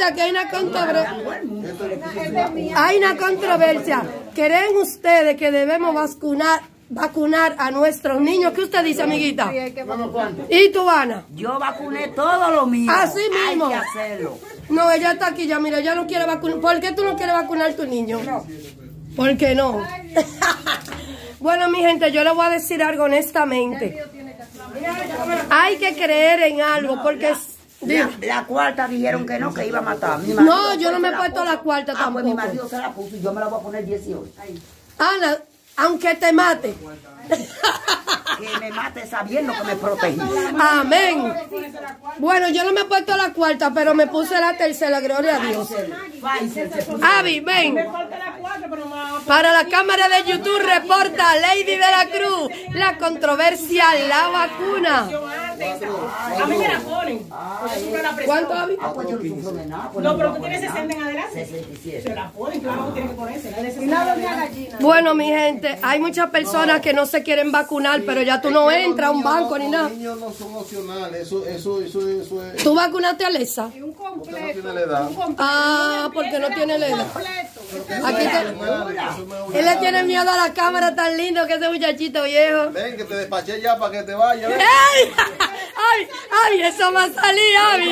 amiguita, que hay una controversia. Hay una controversia. ¿Creen ustedes que debemos vacunar, vacunar a nuestros niños? ¿Qué usted dice, amiguita? ¿Y tú, Ana? Yo vacuné todo lo mío. Así mismo. Hay que hacerlo. No, ella está aquí ya, mira, ella no quiere vacunar. ¿Por qué tú no quieres vacunar a tu niño? ¿Por qué no? bueno, mi gente, yo le voy a decir algo honestamente. Hay que creer en algo, porque... La, la cuarta dijeron que no, que iba a matar. Mi No, yo no me he puesto la cuarta Ah, pues mi marido se la puso y yo me la voy a poner 18. Ana, aunque te mate. Que me mate sabiendo que me protegí. Amén. Bueno, yo no me he puesto la cuarta, pero me puse la tercera, gloria a Dios. Avi, ven. Para la cámara de YouTube reporta Lady de la Cruz la controversia la vacuna. A mí me la ponen. ¿Cuánto, Avi? Ah, pues yo no sufro de nada. pues pero tú tienes poner 60 en adelante. 67. Se la ponen, claro que tiene que ponerse. La de 60 en adelante. Bueno, mi gente, hay muchas personas que no se quieren vacunar, pero ya tú no entras a un banco ni nada. Los niños no son opcionales, eso, eso, eso, eso es. ¿Tú vacunaste a Lesa? Porque no tiene la edad. Ah, porque no tiene la edad. Aquí te- Él le tiene miedo a la cámara tan lindo que ese muchachito viejo. Ven, que te despaché ya para que te vayas. ¡Ay! ¡Ay! ¡Ay! Eso va a salir, Avi.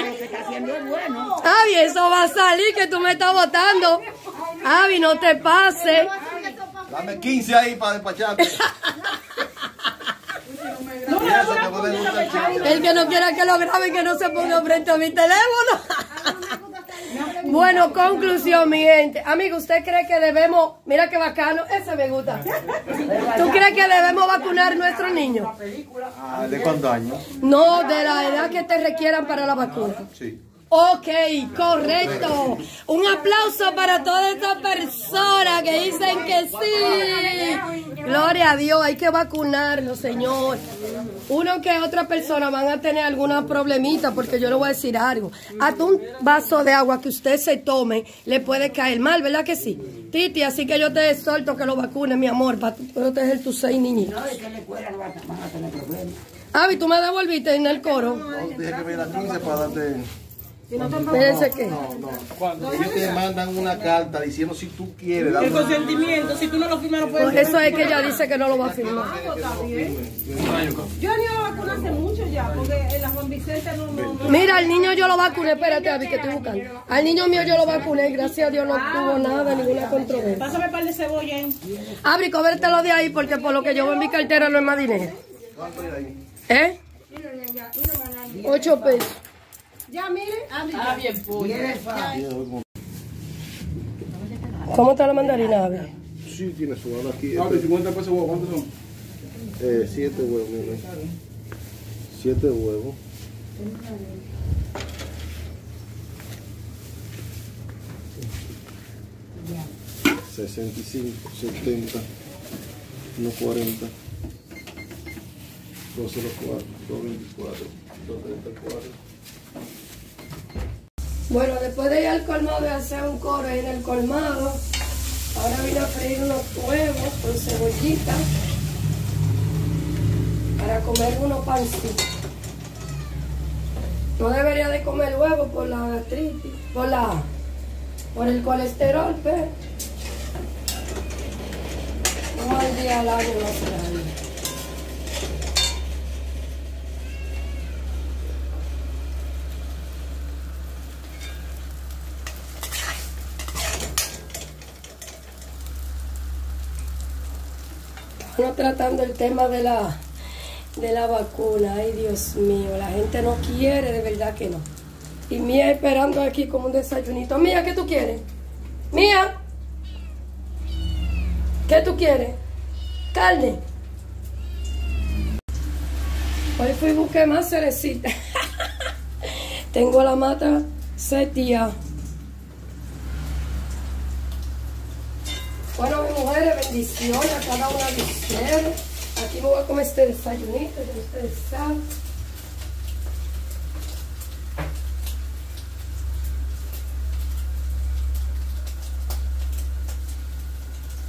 Avi, eso va a salir que tú me estás votando. Avi, no te pases. Dame 15 ahí para despacharte. El que no quiera que lo grabe, que no se ponga frente a mi teléfono. Bueno, conclusión, mi gente. Amigo, ¿usted cree que debemos, mira qué bacano, ese me gusta. ¿Tú crees que debemos vacunar a nuestros niños? Ah, ¿De cuántos años? No, de la edad que te requieran para la vacuna. Sí. Ok, correcto. Un aplauso para todas estas personas que dicen que sí. Gloria a Dios, hay que vacunarlo, Señor. Uno que otra persona van a tener alguna problemita, porque yo le voy a decir algo. Hasta un vaso de agua que usted se tome le puede caer mal, ¿verdad que sí? Titi, así que yo te exhorto que lo vacunes, mi amor, para proteger tus seis niñitos. No, es que en la escuela no van a van a tener problemas. Avi, tú me devolviste en el coro. No, dije que me la 15 para darte. Que. No, no. Ellos te mandan una carta diciendo si tú quieres. El consentimiento, si tú no lo firmas, no puedes. Por eso es que ella dice que no lo va a firmar. Yo ni a vacuna hace mucho ya, porque en la Juan Vicente no. Mira, al niño yo lo vacuné, espérate, Avi, que estoy buscando. Al niño mío yo lo vacuné, gracias a Dios no tuvo nada, ninguna controversia. Pásame un par de cebolla ahí. Abri, cóbretelo de ahí, porque por lo que yo veo en mi cartera no es más dinero. ¿Eh? Ocho pesos. Ya, mire, Está ah, bien, pollo. ¿Cómo está la mandarina, Abby? Sí, tiene su ala aquí. Abby, 50 pesos huevos, ¿cuántos son? Eh, 7 huevos, mire. 7 huevos. Ya. 65, 70, 140, 204, 224, 234. Bueno, después de ir al colmado de hacer un coro en el colmado, ahora vine a freír unos huevos con cebollita para comer unos pancitos. No debería de comer huevo por la gastritis, por la, por el colesterol, pero no al día al año no Estamos tratando el tema de la, de la vacuna. Ay, Dios mío, la gente no quiere, de verdad que no. Y Mía esperando aquí como un desayunito. Mía, ¿qué tú quieres? Mía, ¿qué tú quieres? Carne. Hoy fui y busqué más cerecita. Tengo la mata setía. Bueno, a cada una de ustedes. Aquí me voy a comer este desayunito, ya ustedes saben.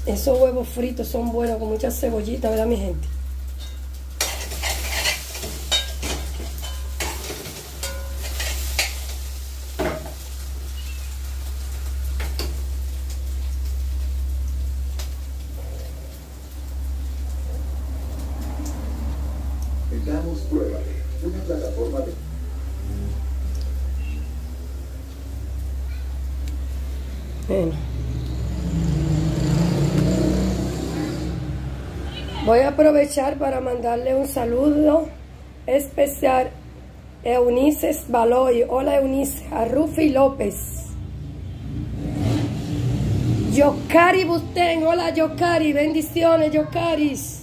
Esos huevos fritos son buenos con mucha cebollita, ¿verdad, mi gente? Una plataforma de. Voy a aprovechar para mandarle un saludo especial a Eunice Baloy. Hola Eunice, a Rufi López. Yocari Bustén, hola Yocari, bendiciones Yocaris.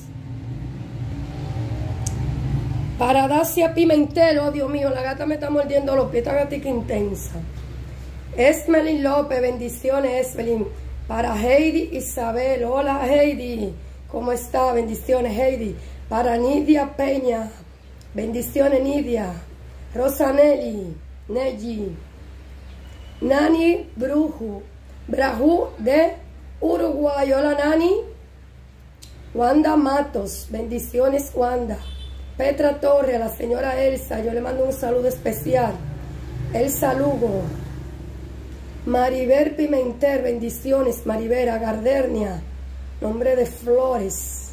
Para Dacia Pimentel, oh Dios mío, la gata me está mordiendo los pies, esta gatica intensa. Esmelin López, bendiciones Esmelin. Para Heidi Isabel, hola Heidi, ¿cómo está? Bendiciones Heidi. Para Nidia Peña, bendiciones Nidia. Rosanelli, Neji. Nani Bruju, Brajú de Uruguay, hola Nani. Wanda Matos, bendiciones Wanda. Petra Torre, a la señora Elsa, yo le mando un saludo especial. Elsa Lugo. Mariver Pimentel, bendiciones. Maribera Gardernia, nombre de Flores.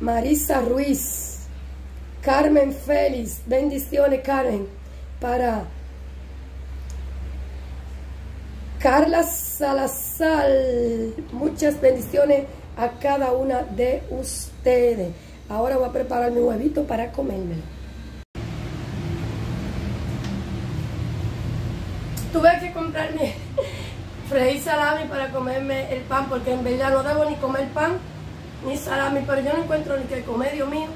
Marisa Ruiz. Carmen Félix, bendiciones Carmen. Para Carla Salazar, muchas bendiciones a cada una de ustedes. Ahora voy a preparar mi huevito para comérmelo. Tuve que comprarme freír salami para comerme el pan, porque en verdad no debo ni comer pan ni salami, pero yo no encuentro ni que comer, Dios mío.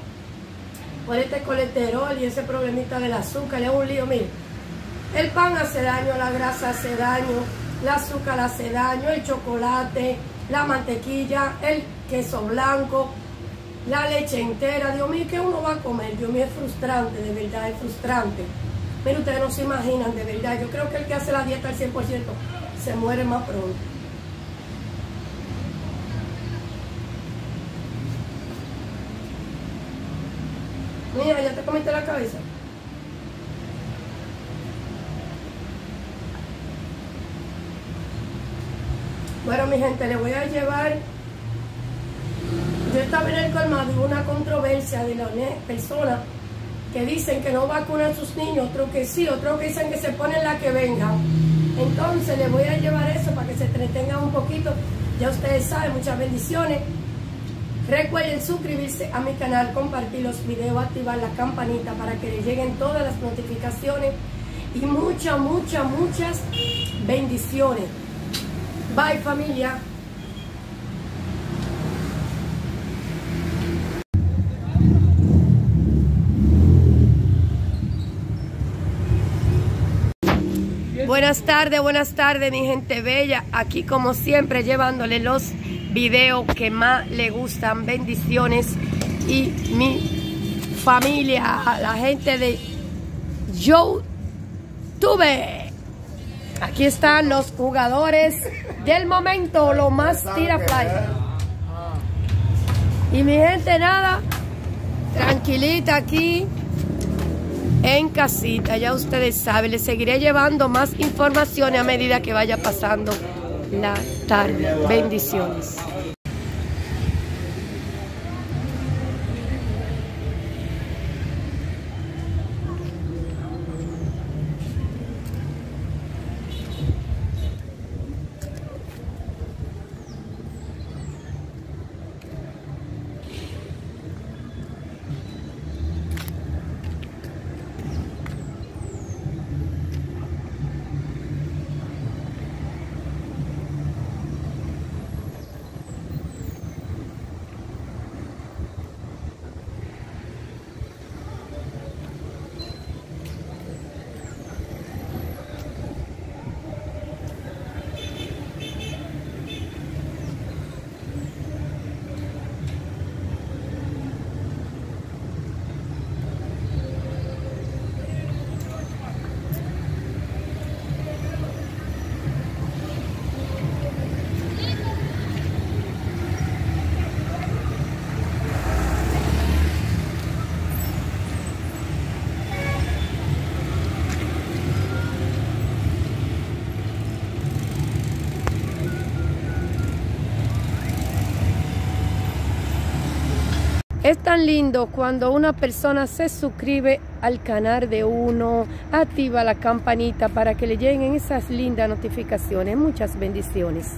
Por este colesterol y ese problemita del azúcar, es un lío, mío. El pan hace daño, la grasa hace daño, el azúcar hace daño, el chocolate, la mantequilla, el queso blanco, la leche entera. Dios mío, ¿qué uno va a comer? Dios mío, es frustrante, de verdad, es frustrante. Pero ustedes no se imaginan, de verdad. Yo creo que el que hace la dieta al 100% se muere más pronto. Mira, ya te comiste la cabeza. Bueno, mi gente, le voy a llevar. Estaba en el colmado hubo una controversia de las personas que dicen que no vacunan a sus niños, otros que sí, otros que dicen que se ponen la que venga. Entonces les voy a llevar eso para que se entretengan un poquito. Ya ustedes saben, muchas bendiciones. Recuerden suscribirse a mi canal, compartir los videos, activar la campanita para que les lleguen todas las notificaciones y muchas, muchas, muchas bendiciones. Bye familia. Buenas tardes, buenas tardes mi gente bella. Aquí como siempre llevándole los videos que más le gustan. Bendiciones y mi familia, la gente de YouTube. Aquí están los jugadores del momento, lo más tira fly. Y mi gente nada, tranquilita aquí en casita, ya ustedes saben, les seguiré llevando más informaciones a medida que vaya pasando la tarde. Bendiciones. Es tan lindo cuando una persona se suscribe al canal de uno, activa la campanita para que le lleguen esas lindas notificaciones. Muchas bendiciones.